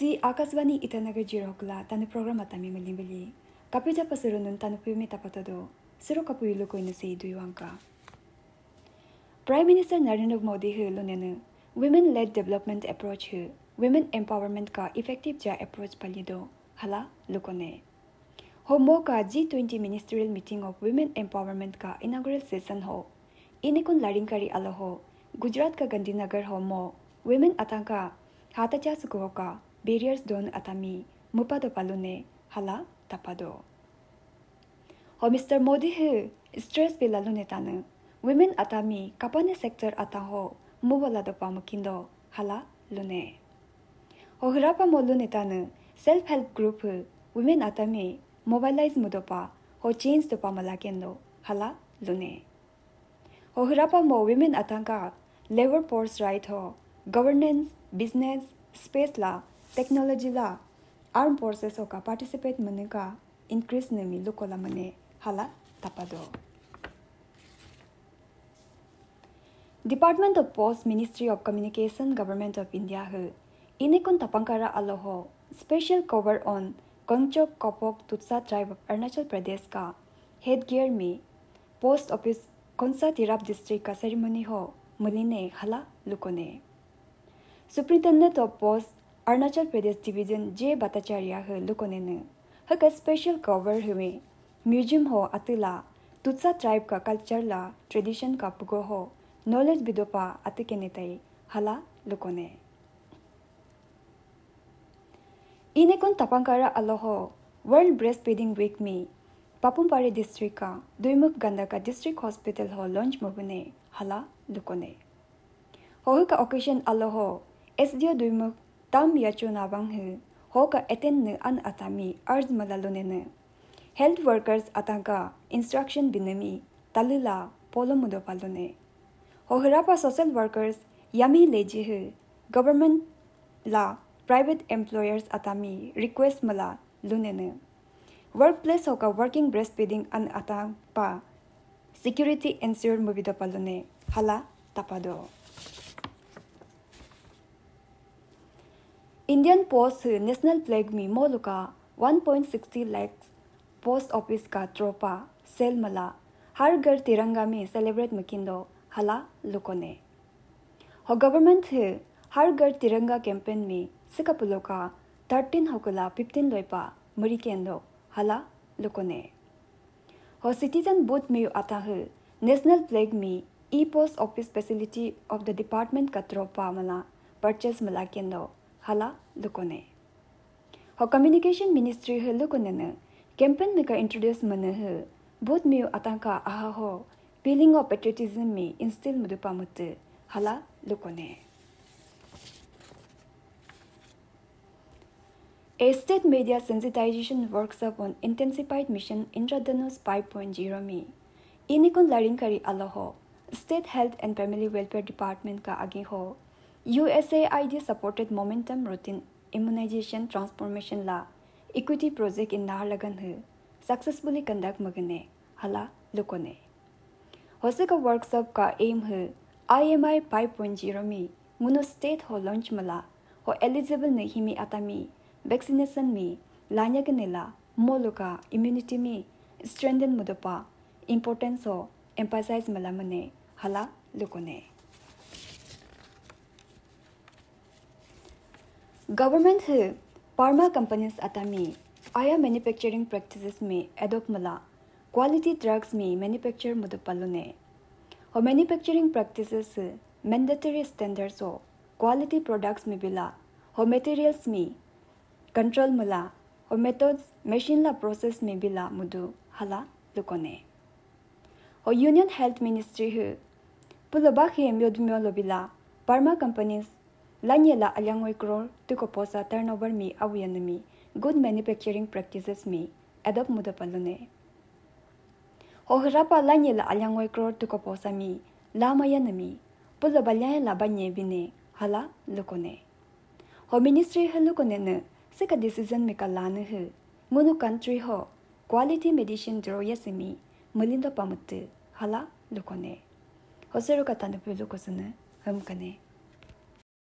सी आकाशवाणी ईटानगर जिरोकला तनु प्रोग्राम अतामी मलिबली कपिजा पसरुनुन तनु पिमे तपतदो सिरो कपुइलो कोइन से दुइवांका प्राइम मिनिस्टर नरेंद्र मोदी ह लोनेन women led development approach ह women empowerment का इफ़ेक्टिव जा approach पलिदो हला लुकोने होमो का G20 ministerial meeting of women empowerment का inaugural session हो इनिकुन लारिंगकारी अलो हो गुजरात का गांधीनगर होमो women अतांका हाता सुको का barriers don atami मुपादो पालुने हला tapado हो मिस्टर मोदी ह स्ट्रेस पे लालुने women atami kapane sector ata ho mubala do pamukindo hala lune ho hrapa molune tanu self help group women atami mobilize mudopa ho change do pamalakendo, hala lune ho hrapa mo women atanka labor force right ho governance business space la technology la, armed forces ho ka participate mane ka increase ne mi mane hala tapado department of post ministry of communication government of India है इनेकुन तपंकारा अलोहो special cover on कंचोक कपोक तुत्सा tribe of Arunachal Pradesh का head gear में post office कौनसा तिराप डिस्ट्रिक्ट का सेरेमनी हो मुलिने हला लुकोने superintendent of post Arunachal Pradesh division जे भट्टाचार्य है लुकोने ने हक स्पेशल कवर हुए म्यूजियम हो अतुला तुत्सा ट्राइब का कल्चर ला ट्रेडिशन का पुगो हो knowledge bidopa atikene tai hala lukone ine kon tapangkara aloho world breastfeeding week me papumpare district ka duimuk ganda ka district hospital ho launch mobune hala lukone ho ka occasion aloho sdo duimuk tam yacho na bang hu ho ka eten ne an atami arz malalone ne health workers atanga instruction binami talila polomudo palone Ohirapa social workers yami lejihu government la private employers atami request mala lunene workplace hoka working breastfeeding an atang pa security ensure movida palune hala tapado Indian Post National Flag mi moluka 1.60 lakhs post office का ट्रोपा cell मला हर घर तिरंगा में celebrate मकिंदो हला लुकोने हो government है हर घर तिरंगा कैंपेन में सिकापुलो का थर्टीन होकुला फिफ्टीन लोइपा मुरी केंदो हला लुकोने हो सिटीजन बूथ में आता है नेशनल फ्लैग में e post office facility of the department का त्रोपा मला परचेस मला केंदो लुकोने हो कम्युनिकेशन मिनिस्ट्री है लुकोने ने कैंपेन में का इंट्रोड्यूस मन है बूथ में आतंका आहा हो feeling of patriotism me instill mudu mudupamutu hala lukone. A state media sensitization workshop on intensified mission Indradhanus 5.0 में इनिकुन लड़िंग करी अल्लाह state health and family welfare department का आगे हो USAID supported momentum routine immunization transformation la equity project in Naharlagan hu successfully conduct magane hala lukone. M है I M I five point zero में मुनो स्टेट हो launch मला हो eligible ने हिमी आतामी वैक्सीनेशन में लान्या के नेला मोलो का इम्यूनिटी में स्ट्रेंथन मुदपा इम्पोर्टेंस हो एम्पासाइज मला मने हला लुकोने गवर्नमेंट है फार्मा कंपनीज आतामी आया मैन्युफैक्चरिंग प्रैक्टिसेस में एडोप्ट मला क्वालिटी ड्रग्स में मैन्युफैक्चर मुदपलुने और मैन्युफैक्चरिंग प्रैक्टिसेस मैंडेटरी स्टैंडर्ड्स हो क्वालिटी प्रोडक्ट्स में बिला हो मटेरियल्स में कंट्रोल मुला और मेथड्स मशीन ला प्रोसेस में बिला मुदु हला लुकोने और यूनियन हेल्थ मिनिस्ट्री हु पुलबा खे म्योदम्यो लोबिला pharma companies Lanye la Alyangway Gror Tuko Posa Turnover Me Awiyanumi Good Manufacturing Practices Me Adop Mudapalune Hohrapa Lanye la Alyangway Gror Tuko Posa Mi Lama Yanami Pulo Balyan la Banye Bine Hala Lukone Ho Ministry Halukone ne Sika Decision Mika Lana Hu Munu Country Ho Quality Medicine Dro Yasimi Mulindo Pamutu Hala Lukone Hoseru Katanapu Lukosune Hamkane